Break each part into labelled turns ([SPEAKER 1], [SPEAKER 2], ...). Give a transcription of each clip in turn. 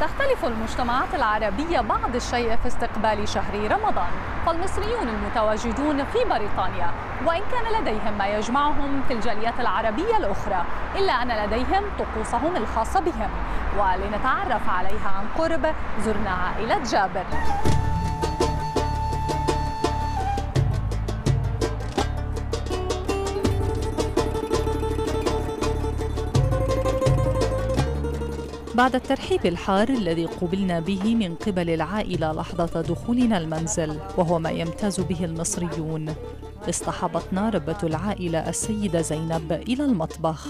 [SPEAKER 1] تختلف المجتمعات العربية بعض الشيء في استقبال شهر رمضان فالمصريون المتواجدون في بريطانيا وإن كان لديهم ما يجمعهم في الجاليات العربية الأخرى إلا أن لديهم طقوسهم الخاصة بهم ولنتعرف عليها عن قرب زرنا عائلة جابر. بعد الترحيب الحار الذي قبلنا به من قبل العائلة لحظة دخولنا المنزل وهو ما يمتاز به المصريون. اصطحبتنا ربة العائلة السيدة زينب إلى المطبخ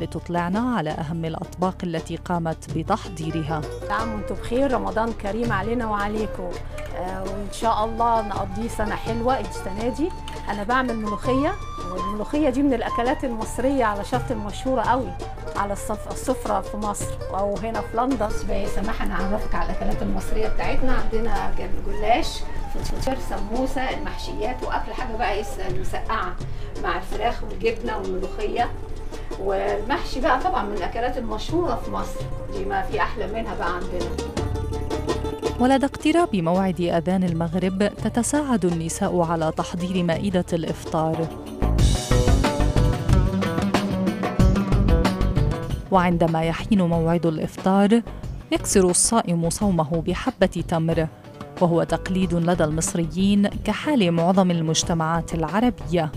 [SPEAKER 1] لتطلعنا على أهم الأطباق التي قامت بتحضيرها.
[SPEAKER 2] عام وأنتم بخير رمضان كريم علينا وعليكم. وإن شاء الله نقضيه سنة حلوة السنة دي. أنا بعمل ملوخية والملوخية دي من الأكلات المصرية على شط المشهورة قوي على الصف السفرة في مصر أو هنا في لندن. سماحة أنا أعرفك على الأكلات المصرية بتاعتنا. عندنا جلاش فطير سموسة المحشيات وأكل حاجة بقى المسقعة مع الفراخ والجبنة والملوخية. والمحشي بقى طبعا من الأكلات المشهورة في مصر دي ما في أحلى منها بقى عندنا.
[SPEAKER 1] ولدى اقتراب موعد أذان المغرب تتساعد النساء على تحضير مائدة الإفطار. وعندما يحين موعد الإفطار يكسر الصائم صومه بحبة تمر. وهو تقليد لدى المصريين كحال معظم المجتمعات العربية.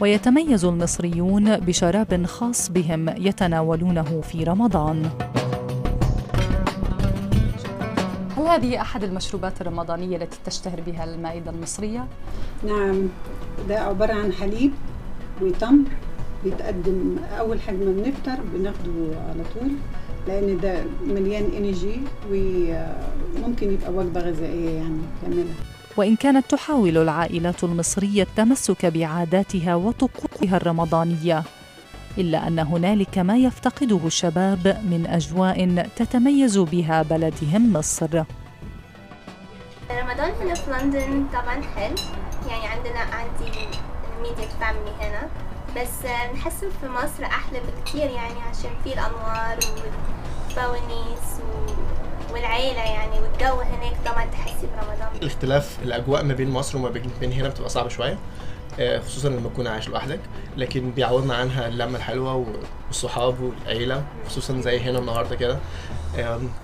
[SPEAKER 1] ويتميز المصريون بشراب خاص بهم يتناولونه في رمضان. هل هذه أحد المشروبات الرمضانية التي تشتهر بها المائدة المصرية؟
[SPEAKER 3] نعم ده عبارة عن حليب وتمر بيتقدم أول حاجة ما بنفطر بناخده على طول لأن ده مليان إنرجي وممكن يبقى وجبة غذائية يعني كاملة
[SPEAKER 1] وإن كانت تحاول العائلات المصرية التمسك بعاداتها وطقوسها الرمضانية إلا أن هنالك ما يفتقده الشباب من أجواء تتميز بها بلدهم مصر.
[SPEAKER 4] رمضان هنا في لندن طبعا حلو. يعني عندنا عندي ال immediate family هنا. بس نحس في مصر أحلى بكتير يعني عشان في الأنوار والفوانيس والعيلة يعني والجو هناك طبعا تحسي برمضان.
[SPEAKER 5] الاختلاف الأجواء ما بين مصر وما بين هنا بتبقى صعبة شوية. خصوصا لما تكون عايش لوحدك لكن بيعوضنا عنها اللمة الحلوة والصحاب والعيلة خصوصا زي هنا النهارده كده.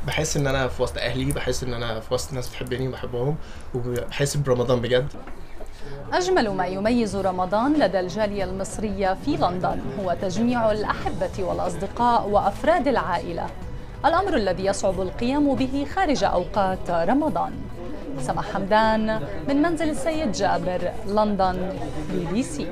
[SPEAKER 5] بحس إن أنا في وسط أهلي بحس إن أنا في وسط ناس بتحبني وبحبهم وبحس برمضان بجد.
[SPEAKER 1] أجمل ما يميز رمضان لدى الجالية المصرية في لندن هو تجميع الأحبة والأصدقاء وأفراد العائلة. الأمر الذي يصعب القيام به خارج أوقات رمضان. سمح حمدان من منزل السيد جابر لندن بي بي سي.